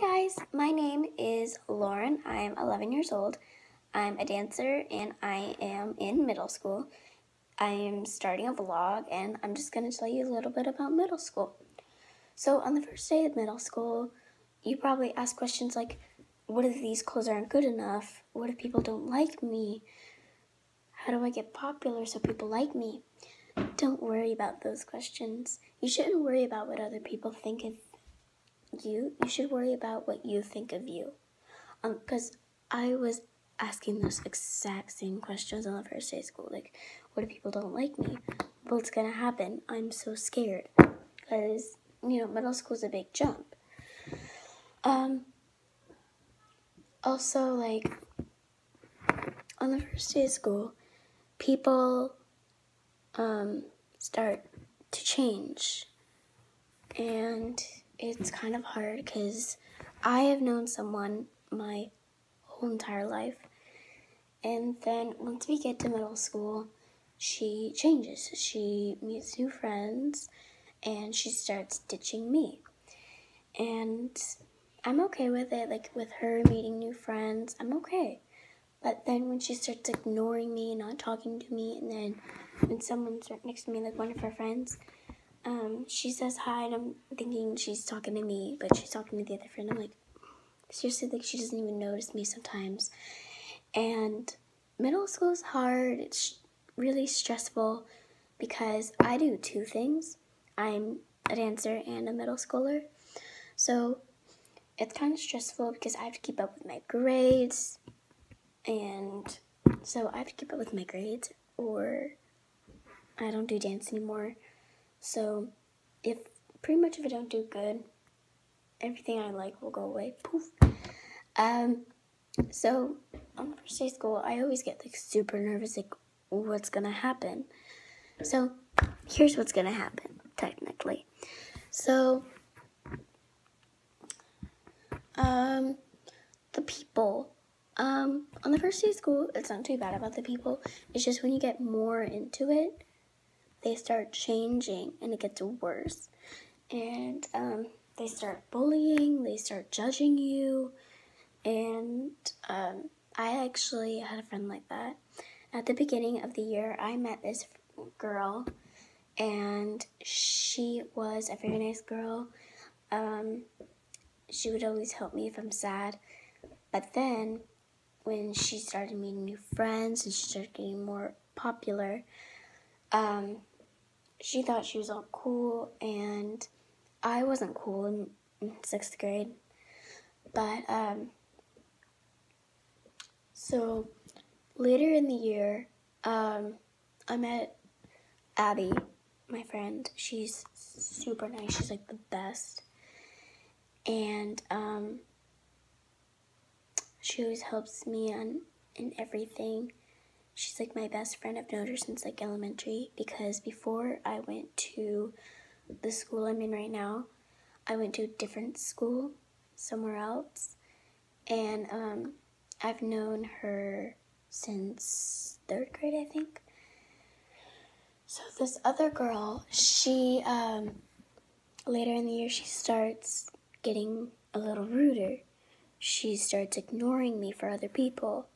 guys, my name is Lauren. I am 11 years old. I'm a dancer and I am in middle school. I am starting a vlog and I'm just going to tell you a little bit about middle school. So, on the first day of middle school, you probably ask questions like, What if these clothes aren't good enough? What if people don't like me? How do I get popular so people like me? Don't worry about those questions. You shouldn't worry about what other people think of you. You should worry about what you think of you. Um, because I was asking those exact same questions on the first day of school. Like, what if people don't like me? What's gonna happen? I'm so scared. Because, you know, middle school is a big jump. Um, also, like, on the first day of school, people um, start to change. And it's kind of hard because I have known someone my whole entire life. And then once we get to middle school, she changes. She meets new friends and she starts ditching me. And I'm okay with it, like with her meeting new friends, I'm okay. But then when she starts ignoring me, not talking to me, and then when someone's right next to me, like one of her friends, um, she says hi, and I'm thinking she's talking to me, but she's talking to the other friend. I'm like, seriously, like she doesn't even notice me sometimes. And middle school is hard. It's really stressful because I do two things. I'm a dancer and a middle schooler. So it's kind of stressful because I have to keep up with my grades. And so I have to keep up with my grades or I don't do dance anymore. So if pretty much if I don't do good, everything I like will go away. Poof. Um, so on first day of school, I always get like super nervous, like what's gonna happen. So here's what's gonna happen, technically. So um, the people. Um, on the first day of school, it's not too bad about the people. It's just when you get more into it, they start changing and it gets worse. And um, they start bullying, they start judging you. And um, I actually had a friend like that. At the beginning of the year, I met this girl, and she was a very nice girl. Um, she would always help me if I'm sad. But then, when she started meeting new friends and she started getting more popular, um, she thought she was all cool, and I wasn't cool in, in sixth grade. But, um, so later in the year, um, I met Abby, my friend. She's super nice. She's like the best. And um, she always helps me on in everything. She's like my best friend. I've known her since like elementary because before I went to the school I'm in right now, I went to a different school somewhere else. And um, I've known her since third grade, I think. So this other girl, she um, later in the year she starts getting a little ruder. She starts ignoring me for other people,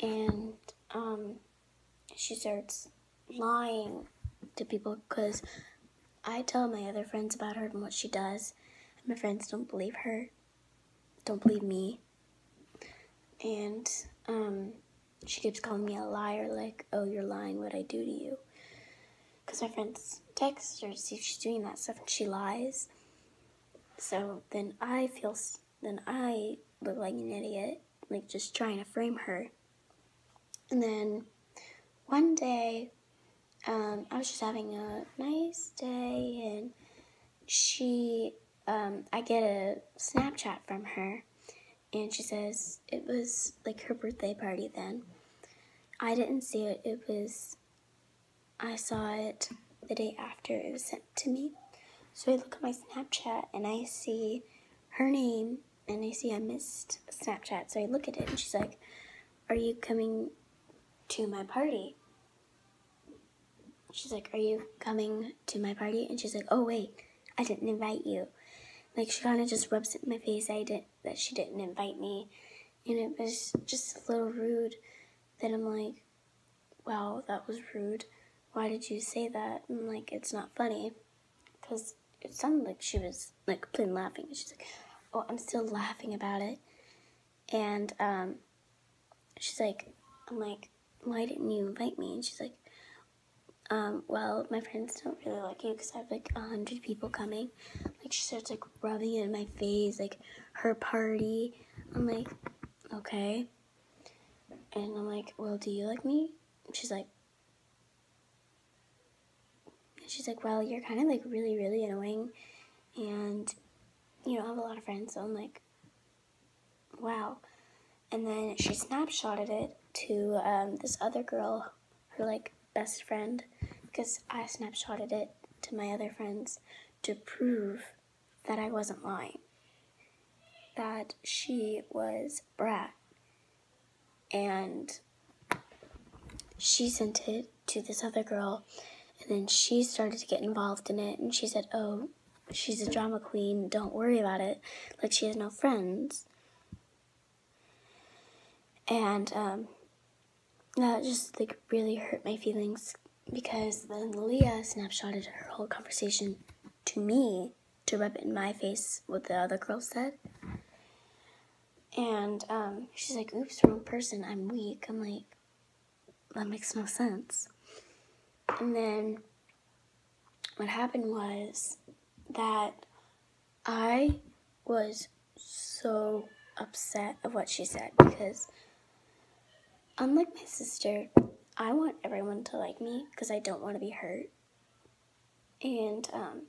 and um, she starts lying to people because I tell my other friends about her and what she does. And my friends don't believe her, don't believe me. And um, she keeps calling me a liar, like, oh, you're lying, what I do to you. Because my friends text her to see if she's doing that stuff and she lies. So then I feel, then I look like an idiot, like just trying to frame her. And then one day, um, I was just having a nice day, and she, um, I get a Snapchat from her, and she says it was like her birthday party then. I didn't see it, it was, I saw it the day after it was sent to me. So I look at my Snapchat and I see her name and I see I missed Snapchat. So I look at it and she's like, Are you coming to my party. She's like, Are you coming to my party? And she's like, Oh, wait, I didn't invite you. Like she kind of just rubs it in my face. I did that she didn't invite me, and it was just a little rude. Then I'm like, wow, that was rude. Why did you say that? And like, it's not funny, because it sounded like she was like plain laughing. She's like, oh, I'm still laughing about it, and um, she's like, I'm like, why didn't you invite me? And she's like, um, well, my friends don't really like you because I have like a hundred people coming. Like she starts like rubbing it in my face, like her party. I'm like, okay. And I'm like, well, do you like me? She's like, she's like, well, you're kind of like really, really annoying, and you don't have a lot of friends. So I'm like, wow. And then she snapshotted it to um, this other girl, her like best friend, because I snapshotted it to my other friends to prove that I wasn't lying. That she was Brat. And she sent it to this other girl, and then she started to get involved in it, and she said, Oh, she's a drama queen, don't worry about it. Like, she has no friends. And, um, that just, like, really hurt my feelings because then Leah snapshotted her whole conversation to me to rub it in my face what the other girl said. And um, she's like, oops, wrong person. I'm weak. I'm like, that makes no sense. And then what happened was that I was so upset of what she said because unlike my sister, I want everyone to like me because I don't want to be hurt. And um,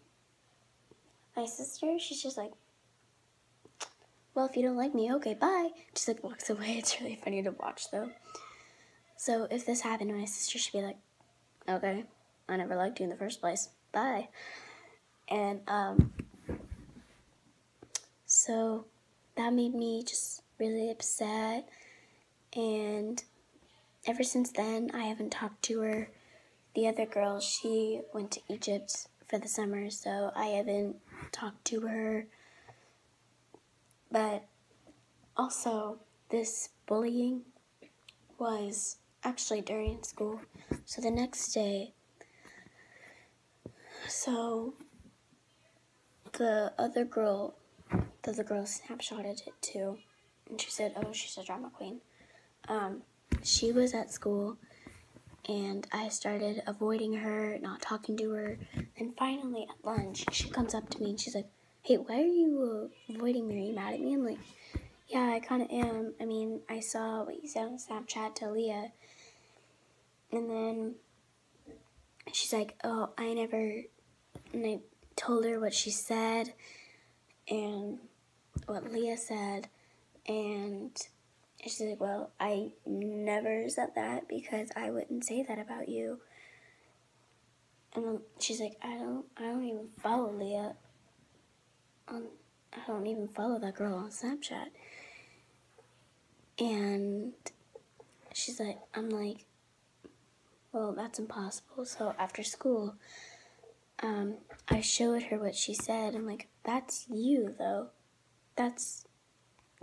my sister, she's just like, well, if you don't like me, okay, bye. Just like walks away. It's really funny to watch though. So if this happened, my sister should be like, okay, I never liked you in the first place. Bye. And um, so that made me just really upset. And ever since then, I haven't talked to her. The other girl, she went to Egypt for the summer, so I haven't talked to her. But also, this bullying was actually during school. So the next day, so the other girl, the other girl snapshotted it too, and she said, "Oh, she's a drama queen." Um, she was at school and I started avoiding her, not talking to her. And finally at lunch, she comes up to me and she's like, Hey, why are you avoiding me? Are you mad at me? I'm like, Yeah, I kind of am. I mean, I saw what you said on Snapchat to Leah. And then she's like, Oh, I never. And I told her what she said and what Leah said. And she's like, Well, I never said that because I wouldn't say that about you. And she's like, I don't I don't even follow Leah on I don't even follow that girl on Snapchat. And she's like I'm like, Well, that's impossible. So after school, um, I showed her what she said. I'm like, That's you though. That's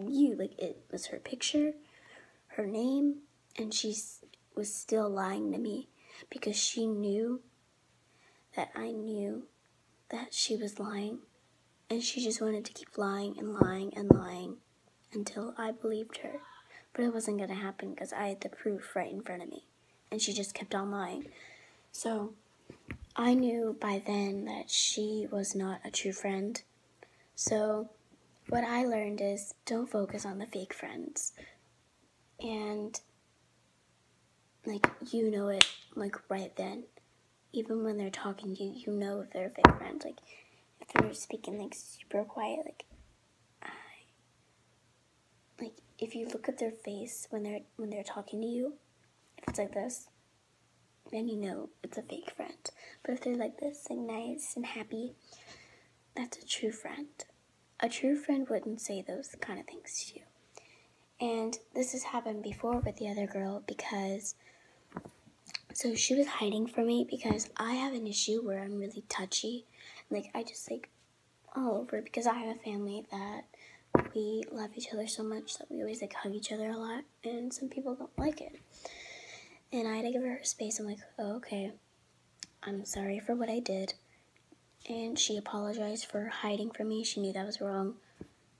you. Like it was her picture, her name, and she was still lying to me because she knew that I knew that she was lying. And she just wanted to keep lying and lying and lying until I believed her. But it wasn't going to happen because I had the proof right in front of me. And she just kept on lying. So I knew by then that she was not a true friend. So what I learned is don't focus on the fake friends. And like you know it like right then. Even when they're talking to you, you know if they're a fake friend. Like if they're speaking like super quiet, like I like if you look at their face when they're when they're talking to you, if it's like this, then you know it's a fake friend. But if they're like this, like nice and happy, that's a true friend. A true friend wouldn't say those kind of things to you. And this has happened before with the other girl because so she was hiding from me because I have an issue where I'm really touchy. Like I just like all over because I have a family that we love each other so much that we always like hug each other a lot, and some people don't like it. And I had to give her space. I'm like, oh, okay, I'm sorry for what I did. And she apologized for hiding from me. She knew that was wrong.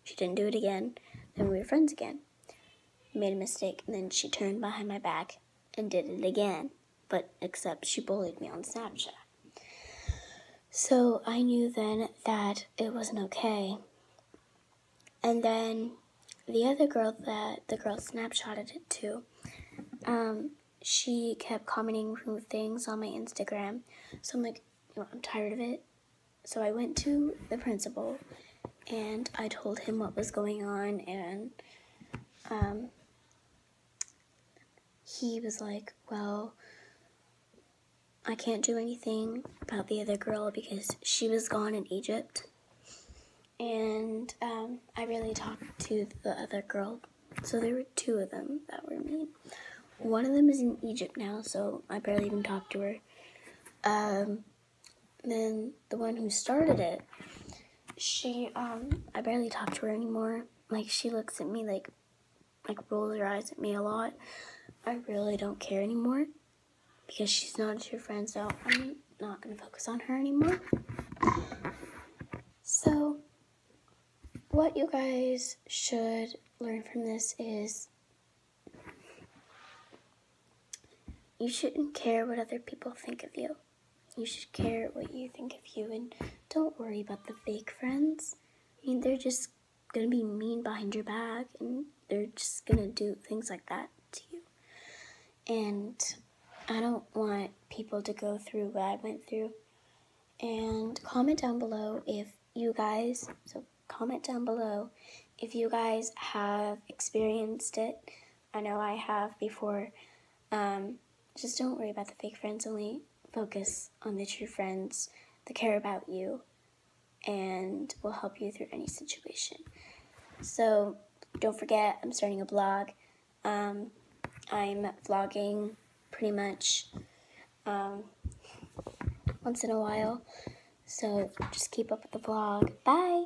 She didn't do it again. Then we were friends again. Made a mistake, and then she turned behind my back and did it again. But except she bullied me on Snapchat. So I knew then that it wasn't okay. And then the other girl that the girl snapshotted it to, um, she kept commenting things on my Instagram. So I'm like, you know, I'm tired of it. So I went to the principal and I told him what was going on and um, he was like, well, I can't do anything about the other girl because she was gone in Egypt. And um, I really talked to the other girl. So there were two of them that were mean. One of them is in Egypt now, so I barely even talked to her. Um, then the one who started it, she, um, I barely talk to her anymore. Like, she looks at me like, like rolls her eyes at me a lot. I really don't care anymore because she's not a true friend, so I'm not to focus on her anymore. So, what you guys should learn from this is you shouldn't care what other people think of you. You should care what you think of you and don't worry about the fake friends. I mean, they're just gonna be mean behind your back and they're just gonna do things like that to you. And I don't want people to go through what I went through. And comment down below if you guys, so comment down below if you guys have experienced it. I know I have before. Um, just don't worry about the fake friends, only focus on the true friends that care about you and will help you through any situation. So don't forget, I'm starting a blog. Um, I'm vlogging pretty much um, once in a while. So just keep up with the vlog. Bye!